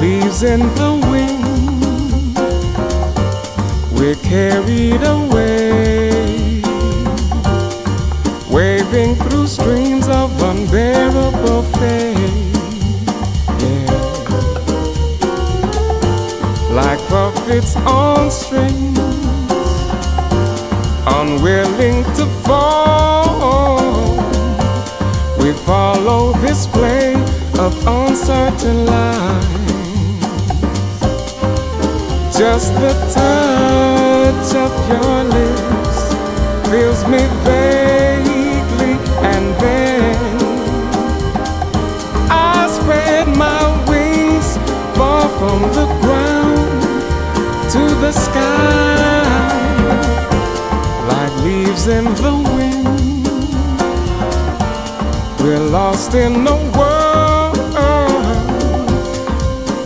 leaves in the wind. We're carried away, waving through streams of unbearable pain. Yeah, like puppets on strings, unwilling to fall. We follow this play of uncertain lines. Just the touch of your lips fills me vaguely, and then I spread my wings far from the ground to the sky, like leaves in the wind. We're lost in a world,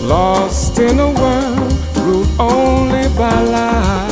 lost in a world only by lies.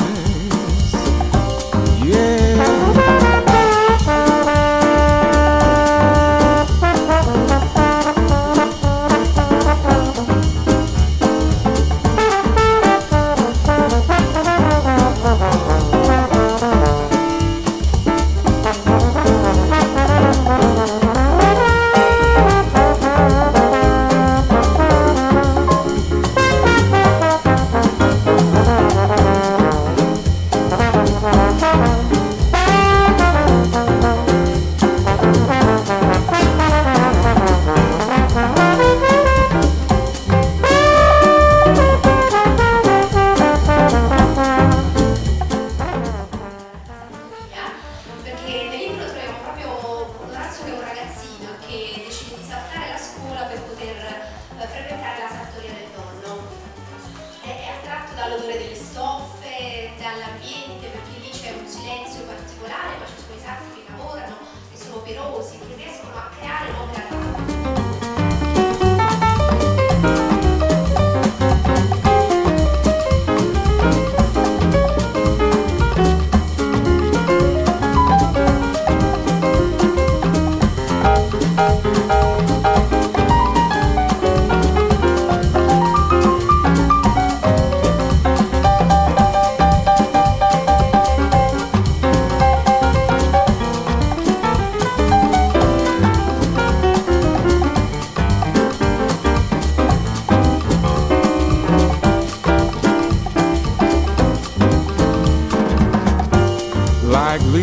Dall'odore delle stoffe, dall'ambiente, perché lì c'è un silenzio particolare, poi ci sono i sarti che lavorano, che sono operosi, che riescono a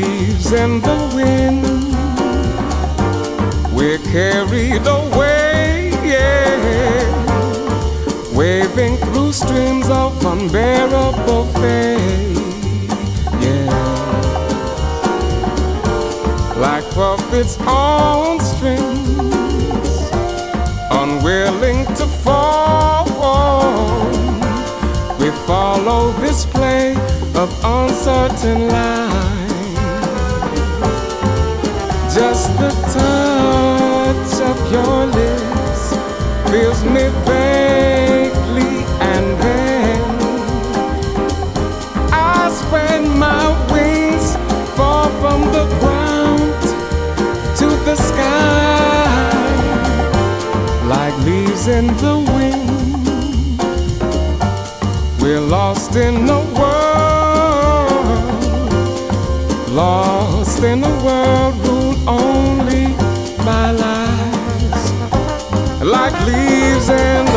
leaves in the wind. We're carried away, yeah, waving through streams of unbearable pain, yeah, like puppets on strings, unwilling to fall. We follow this play of uncertain lines. Just the touch of your lips fills me vaguely, and then I spread my wings far from the ground to the sky, like leaves in the wind. We're lost in a world, lost in a world leaves and